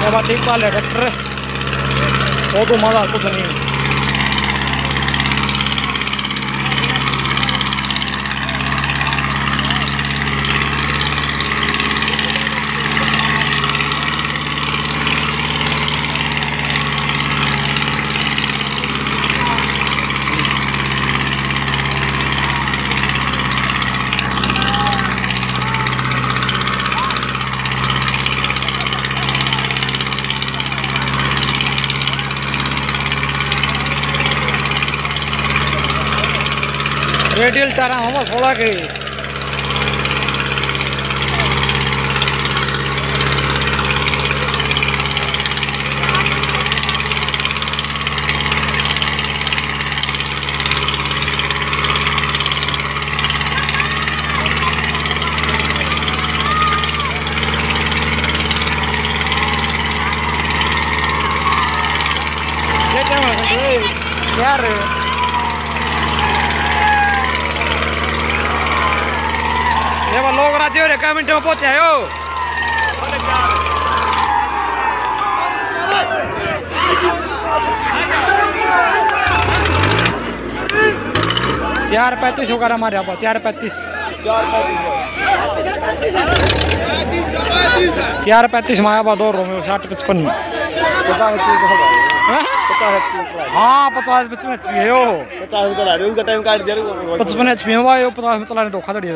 سیوا ٹھیک والے ڈاکٹر وہ تو مزہ کچھ نہیں ریڈیل تارا ہم سوڑا گئی Yeah, Lazio recamente un po' te io چار پینتیس ہوگا ہمارے یہاں پر چار پینتیس چار پینتیس ہمارے یہاں پر دو رو میں ساٹھ پچپن میں ہاں پچاس پچپن ایچ پی ہے وہ۔ پچاس میں چلا رہے دیا۔ پچپن ایچ پی ہے وہ پچاس میں چلانے دھوکھا دڑی